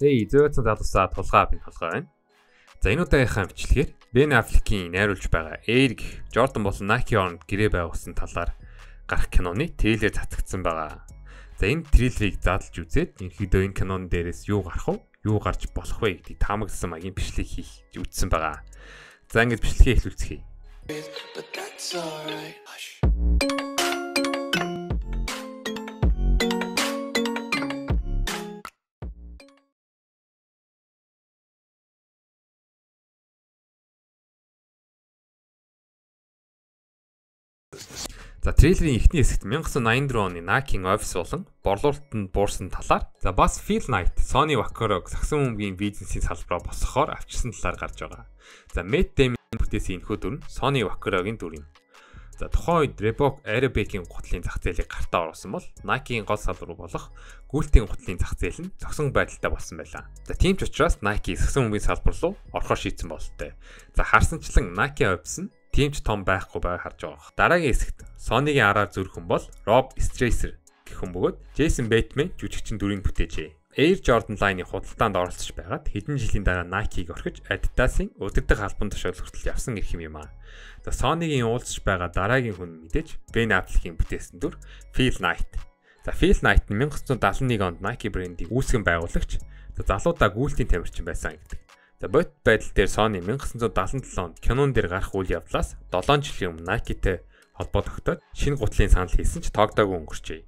Эй, зөөцөн залуусаа тулгаа би толгой байна. За энэ удаагийнхаа бичлэгээр Бен Аффлекийн найруулж байгаа Air гэх Jordan болон Nike Owned гэрээ байгуулсан талаар гарах киноны трейлер цацагдсан байгаа. За энэ трейлерыг задлж үзээд ерөнхийдөө энэ кинон дээрээс юу гарах вэ? Юу гарч болох вэ гэдгийг таамагласан маягийн бичлэг хийх үзсэн байгаа. За ингэж бичлэгээ эхлүүлцгээе. But that's alright. За трейлерийн эхний хэсэгт 1984 оны Nike-ийн офис болон борлуулалтанд буурсан талаар за бас Phil Knight, Sony Vaccaro сагсан бөмбөгийн бизнесийн салбараа босгохоор авчирсан талаар гарч байгаа. За Matt Damon бүтээсэн энэхүү дүр нь Sony Vaccaro-гийн дүр юм. За тухайн үед Reebok Aerobic-ийн гутлын зах зээлийг гартаа оруулсан бол Nike-ийн гол салбар болох гүйлтийн гутлын зах зээл нь зогсон байдалтай болсон байлаа. За тийм ч учраас Nike сагсан бөмбөгийн салбар руу орохоор шийдсэн бололтой. За харсанчлан Nike офис нь тийм ч том байхгүй байгааг харж байгаа. Дараагийн хэсэгт Sony-гийн араар зүрх хүн бол Rob Stracer гэх хүн бөгөөд Jason Bateman жүжигчин дүрийг бүтээжээ. Air Jordan Line-ы худалдаанд оролцож байгаад хэдэн жилийн дараа Nike-г орхиж Adidas-ын өдөртөг албан тушаал хүртэл явсан гэх юм аа. За Sony-гийн уулзж байгаа дараагийн хүн мэдээж Ben Affleck-ийн бүтээсэн дүр Phil Knight. За Phil Knight нь 1971 онд Nike брендийг үүсгэн байгуулагч за залуудаа гүйлтийн тамирчин байсан гэдэг. За бот байдал дээр Sony 1977 онд Canon дээр гарах үйл явдлаас 7 жилийн өмнө Nike-тэй холбоо тогтоод шинэ гутлын санал хийсэн ч тоогдоогүй өнгөрчээ.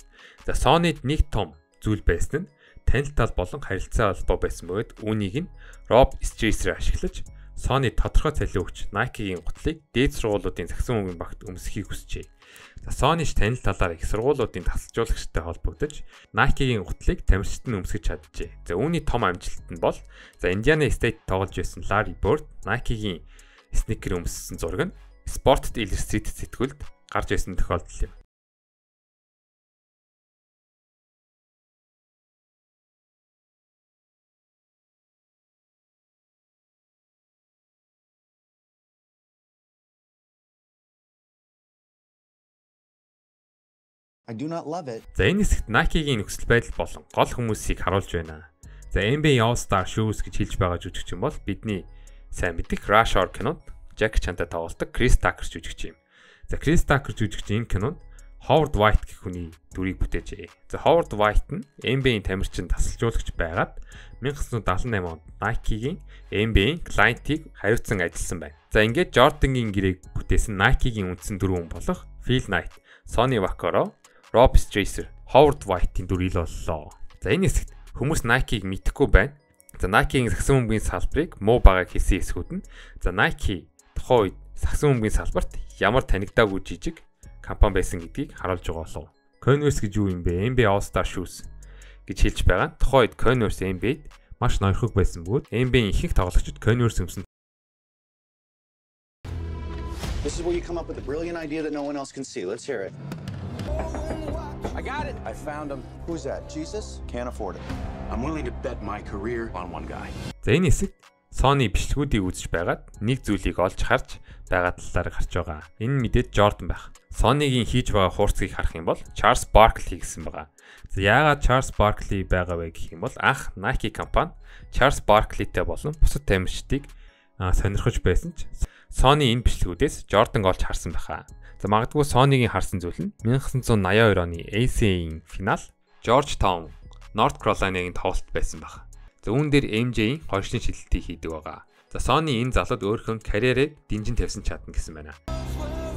За Sony-д нэг том зүйл байсан нь танил тал болон харилцаа холбоо байсан бөгөөд үүнийг нь Rob Stracer ашиглаж Sony тодорхой цалин өгч Nike-гийн гутлыг дээд сургуулиудын загсан өмгийн багт өмсөхийг хүсжээ. Sony ш танил талаар их сургуулиудын тасалжуулагчтай холбогдож Nike-гийн гутлыг тамирчид нь өмсгөж чаджээ. За үүний том амжилт нь бол за Indiana State тоглож байсан Larry Bird Nike-гийн сникер өмссөн зураг нь Sport Illustrated сэтгүүлд гарч ирсэн тохиолдол юм. За энэ хэсэгт Nike-гийн нөхцөл байдал болон гол хүмүүсийг харуулж байна. За NBA All Star Shoes гэж хэлж байгаа жүжигчин бол бидний сайн мэдих Rush Hour кинонд Jack Chan-тай тоглодог Chris Tucker жүжигчин юм. За Chris Tucker жүжигчин энэ кинонд Howard White гэх хүний дүрийг бүтээжээ. За Howard White нь NBA-ийн тамирчин тасалжуулагч байгаад 1978 онд Nike-гийн NBA-ийн клиентийг хариуцсан ажилласан байна. За ингээд Jordan-гийн гэрээг бүтээсэн Nike-гийн үндсэн дөрвөн болох Phil Knight, Sonny Vaccaro, Rob Stracer, Howard White-ийн дүр ил боллоо. За энэ хэсэгт хүмүүс Nike-г мэдэхгүй байна. За Nike-ийн сагсан бөмбөгийн салбарыг муу багаг хийсэн хэсгүүд нь за Nike тухайн үед сагсан бөмбөгийн салбарт ямар танигдаагүй жижиг компани байсан гэдгийг харуулж байгаа болов. Converse гэж юу юм бэ? NBA All Star Shoes гэж хэлж байгаа. Тухайн үед Converse NBA-д маш ноёрхог байсан бөгөөд NBA-ийн ихэнх тоглогчид Converse өмсөн This is where you come up with a brilliant idea that no one else can see. Let's hear it. I got it. I found him. Who's that? Jesus? Can't afford it. I'm willing to bet my career on one guy. За энэ хэсэгт Sony бичлэгүүдийг үзэж байгаад нэг зүйлийг олж харж байгаа талаар гарч байгаа. Энэ мэдээд Jordan байх. Sony-гийн хийж байгаа хуурцгийг харах юм бол Charles Barkley гэсэн байгаа. За яагаад Charles Barkley байгаа вэ гэх юм бол анх Nike компани Charles Barkley-тэй болон бусад тамирчдыг сонирхож байсан ч Sony энэ бичлэгүүдээс Jordan олж харсан байхаа. За магадгүй Sony-гийн харсан зүйл нь 1982 оны ACA-ийн финал Georgetown North Carolina-гийн тоглолт байсан баг. За үүн дээр MJ-ийн гойшны шилэлтийг хийдэг байгаа. За Sony энэ залууд өөрхөн карьерээ динжин тавьсан чадна гэсэн байна.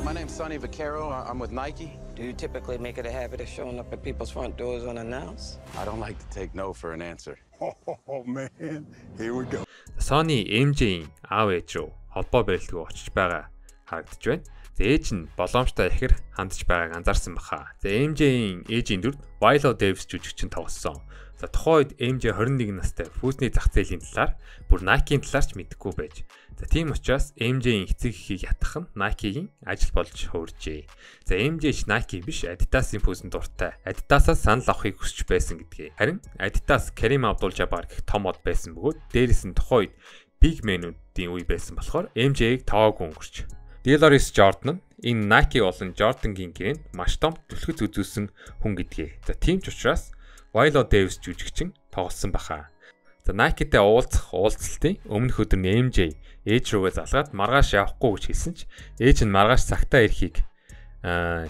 My name's Sonny Vaccaro. I'm with Nike. Do you typically make it a habit of showing up at people's front doors unannounced? I don't like to take no for an answer. Oh man, here we go. Sony MJ-ийн аав ээж рүү холбоо барилдгүй очиж байгаа харагдаж байна. Ээж нь боломжтой ихэр хандж байгааг анзаарсан баха. За MJ-ийн ээжийн дүрд Viola Davis жүжигчин тоглосон. За тухайн үед MJ 21 настай фүүсний зах зээлийн талаар бүр Nike-ийн талаар ч мэдэхгүй байж. За тийм учраас MJ-ийн эцэг эхийг ятгах нь Nike-гийн ажил болж хөөржээ. За MJ ч Nike биш Adidas-ийн фүүсэнд дуртай. Adidas-аас санал авахыг хүсэж байсан гэдгийг. Харин Adidas Kareem Abdul-Jabbar гэх том од байсан бөгөөд дээрэс нь тухайн үед big man-уудын үе байсан болохоор MJ-ийг тоогүй өнгөрч Delores Jordan энэ Nike болон Jordan-гийн гэрээнд маш том түлхэц үзүүлсэн хүн гэдгээ. За тийм ч учраас Viola Davis жүжигчин тоглосон баха. За Nike-тэй уулзах уулзалтын өмнөх өдөр нь MJ ээж рүүгээ залгаад маргааш явахгүй гэж хэлсэн ч ээж нь маргааш цагтаа ирэхийг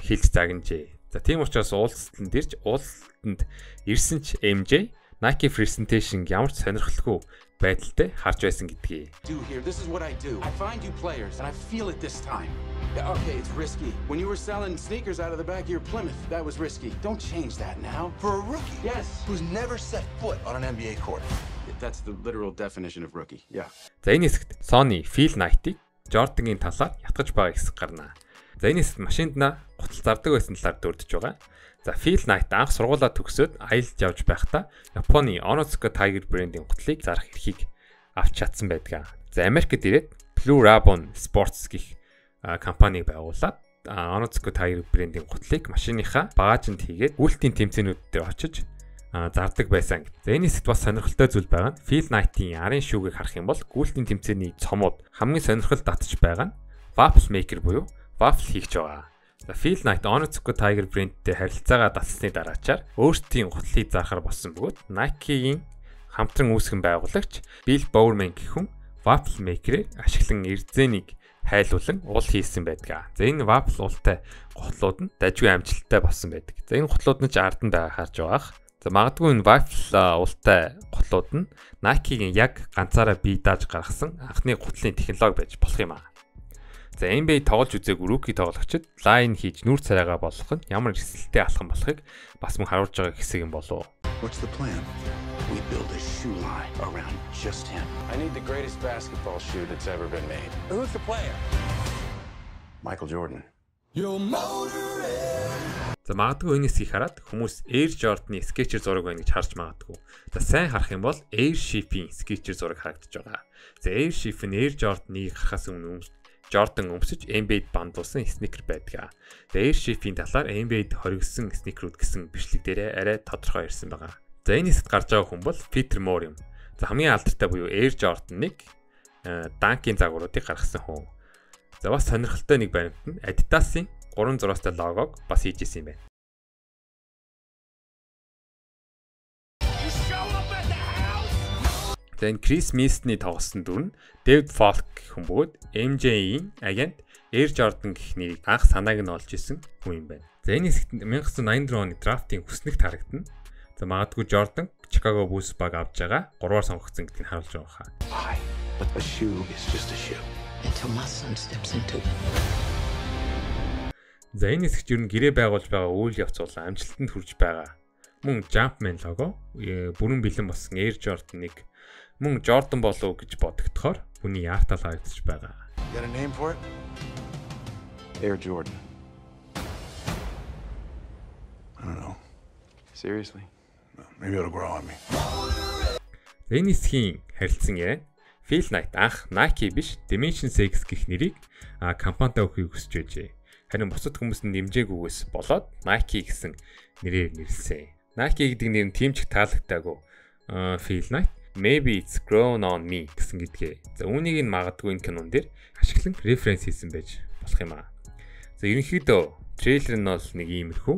хэлж загнажээ. За тийм учраас уулзалтанд ирж уулзалтанд ирсэн ч MJ Nike presentation ямар ч сонирхолгүй байдалтай харж байсан гэдгийг. This is what I do. I find you players, and I feel it this time. Okay, it's risky. When you were selling sneakers out of the back of your Plymouth, that was risky. Don't change that now. For a rookie Yes. who's never set foot on an NBA court. That's the literal definition of rookie. Yeah. За энэ хэсэгт Sony Phil Knight-ыг Jordan-гийн талаар ятгаж байгаа хэсэг гарна. За энэ хэсэгт машинднаа гутал зардаг байсан талаар дурдж байгаа. За Phil Knight анх сургуулаа төгсөөд аялж явж байхдаа Японы Onitsuka Tiger брэндийн гутлыг зарах эрхийг авч чадсан байдаг. За Америкт ирээд Blue Ribbon Sports гэх а, компанийг байгуулад Onitsuka Tiger брэндийн гутлыг машиныхаа багажинд хийгээд үлтийн тэмцээнүүд дээр очиж зардаг байсан. За энэ хэсэгт бас сонирхолтой зүйл байгаа нь Phil Knight-ийн арын шүүгийг харах юм бол гүйлтийн тэмцээний цомууд хамгийн сонирхол татж байгаа нь waffle maker буюу waffle хийгч байгаа. Phil Knight Onitsuka Tiger брэндтэй харилцаагаа дассны дараачаар өөрсдийн гутлыг зарахар болсон бөгөөд Nike-ийн хамтран үүсгэн байгуулагч Bill Bowerman гэх хүн waffle maker-ээр ашиглан эрдзэнийг хайлуулан уул хийсэн байдаг. За энэ waffle уултай гутлууд нь дажгүй амжилттай болсон байдаг. За энэ гутлууд нь ч ардан байгаа харж байгаах. За магадгүй энэ waffle уултай гутлууд нь Nike-гийн яг ганцаараа бие дааж гаргасан анхны гутлын технологи байж болох юм аа. За NBA тоглож үзээгүй rookie тоглогчид line хийж нүүр царайгаа болгох нь ямар эсэлттэй алхам болохыг бас мөн харуулж байгаа хэсэг юм болов. What's the plan? We build a shoe line around just him. I need the greatest basketball shoe that's ever been made. Who's the player? Michael Jordan. За магадгүй энэ хэсгийг хараад хүмүүс Air Jordan-ы Skechers зураг байна гэж харж магадгүй. За сайн харах юм бол Airship-ийн Skechers зураг харагдаж байгаа. За Airship нь Air Jordan-ыг харахаас өмнө Jordan өмсөж NBA-д бандуулсан байдаг. За Airship-ийн талаар NBA-д хоригдсон sneaker-үүд гэсэн бичлэг дээрээ арай тодорхой ирсэн байгаа. За энэ хэсэгт гарч байгаа хүн бол Peter Moore юм. За хамгийн алдартай буюу Air Jordan-ыг Dunk-ийн загваруудыг гаргасан хүн. За бас сонирхолтой нэг баримт нь Adidas-ийн 3 зураастай логог бас хийж исэн юм байна. За энэ Крис Мистний тоглосон дүр нь Дэвид Фолк гэх хүн бөгөөд MJ-ийн агент Air Jordan гэх нэрийг анх санааг нь олж исэн хүн юм байна. За энэ хэсэгт 1984 оны драфтын хүснэгт харагдана. За магадгүй Jordan Chicago Bulls баг авж байгаа 3-аар сонгогдсон гэдгийг харуулж байгаа хаа. But a shoe is just a shoe. Until my son steps into it. За энэ хэсэгт ер нь гэрээ байгуулж байгаа үйл явц бол амжилтанд хүрж байгаа. Мөн Jumpman лого э, бүрэн бэлэн болсон Air Jordan-ыг мөн Jordan болов гэж бодогдохоор хүний яартал харагдаж байгаа. Air Jordan. I don't know. Seriously? Maybe it'll grow on me. Энэ хэсгийн харилцан яриа Phil Knight анх Nike биш Dimension 6 гэх нэрийг а, компанитай өгөхийг хүсэж байжээ. Харин бусад хүмүүс нь нэмжээгүйгээс болоод Nike гэсэн нэрээр нэрлсэн. Nike гэдэг нэр нь тимч таалагдаагүй. Phil Knight Maybe it's grown on me гэсэн гэдгээ. За үүнийг нь магадгүй энэ кинон дээр ашиглан референс хийсэн байж болох юм аа. За ерөнхийдөө трейлер нь бол нэг иймэрхүү.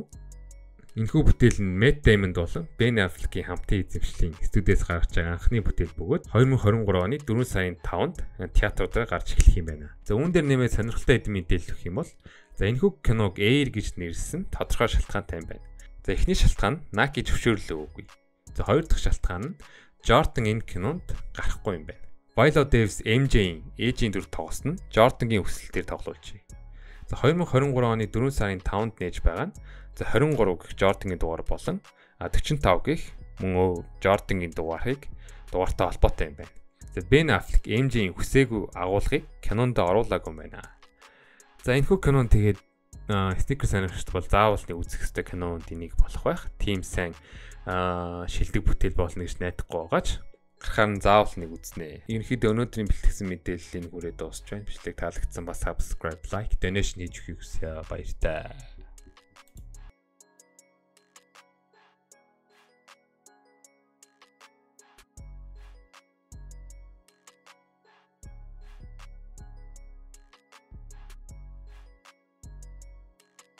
Энэхүү бүтээл нь Matt Damon болон Ben Affleck-ийн хамтын эзэмшлийн студиэс гаргаж байгаа анхны бүтээл бөгөөд 2023 оны 4 сарын 5-нд театруудаар гарч эхлэх юм байна. За үүн дээр нэмээд сонирхолтой хэдэн мэдээлэл өгөх юм бол за энэхүү киног Air гэж нэрлсэн тодорхой шалтгаантай юм байна. За эхний шалтгаан Nike зөвшөөрлөө өггүй. За хоёр дахь шалтгаан нь Jordan энэ кинонд гарахгүй юм байна. Viola Davis MJ-ийн ээжийн дүр тоглосон нь Jordan-гийн өсөлтөөр тоглуулжээ. За 2023 оны 4 сарын 5-нд нээж байгаа нь за 23 гэх Jordan-гийн дугаар болон 45 гэх мөн Jordan-гийн дугаарыг дугаартай холбоотой юм байна. За Ben Affleck MJ-ийн хүсээгүй агуулгыг кинонд оруулаагүй байна. За энэхүү кинон тэгээд стикер сонирхолтой бол заавал нэг үзэх ёстой кинонд энийг болох байх. Тим сайн шилдэг бүтээл болно гэж найдахгүй байгаач гарахаар нь заавал нэг үзнэ. Ерөнхийдөө өнөөдрийн бэлтгэсэн мэдээллийг хүрээд дуусч байна. Бичлэг таалагдсан бас subscribe, like, donation хийж өгөхийг хүсье. Баярлалаа.